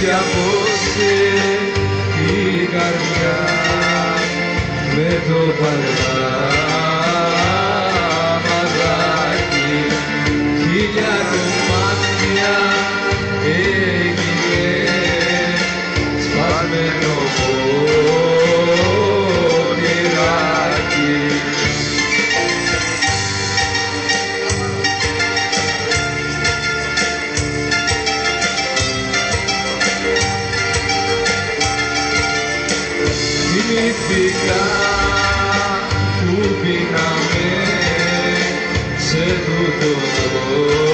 γεμίσει απόψε η καρδιά με το παραμαδάκι Θυμήθηκα που πίναμε σε τούτο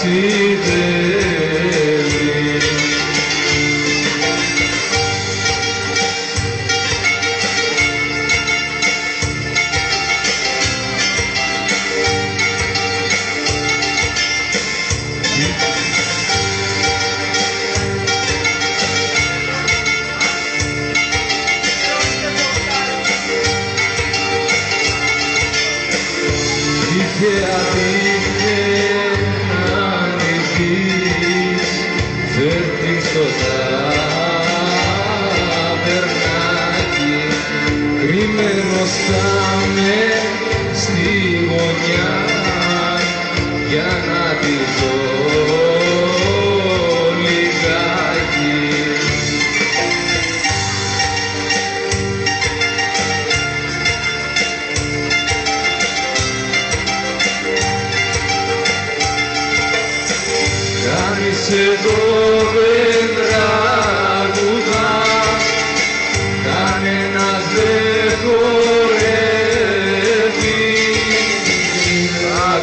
ταξιδεύει Είχε αδίκαι Φέρνει στο ταβερνάκι Κρυμμένος θα με στη γωνιά Για να τη δω λιγάκι. Κανείς εδώ